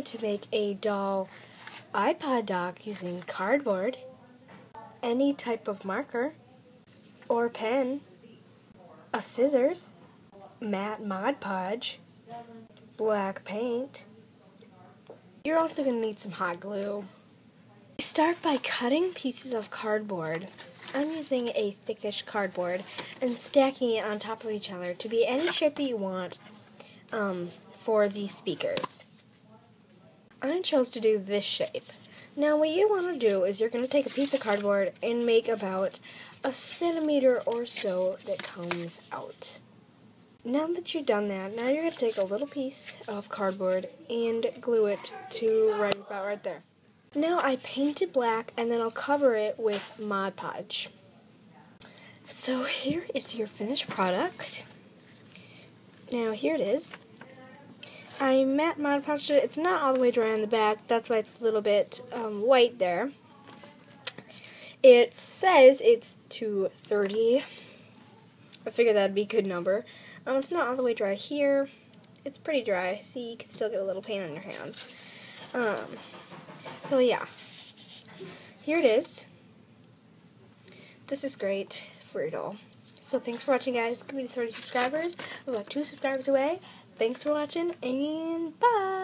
going to make a doll iPod dock using cardboard, any type of marker, or pen, a scissors, matte Mod Podge, black paint. You're also going to need some hot glue. Start by cutting pieces of cardboard. I'm using a thickish cardboard and stacking it on top of each other to be any shape that you want um, for the speakers. I chose to do this shape. Now what you want to do is you're going to take a piece of cardboard and make about a centimeter or so that comes out. Now that you've done that, now you're going to take a little piece of cardboard and glue it to right about right there. Now I painted black and then I'll cover it with Mod Podge. So here is your finished product. Now here it is. I matte Mod Podge it. It's not all the way dry on the back. That's why it's a little bit um, white there. It says it's 230. I figured that'd be a good number. Um, it's not all the way dry here. It's pretty dry. See, you can still get a little paint on your hands. Um, so yeah, here it is. This is great for your doll. So thanks for watching, guys. Give me 30 subscribers. I'm about two subscribers away. Thanks for watching, and bye.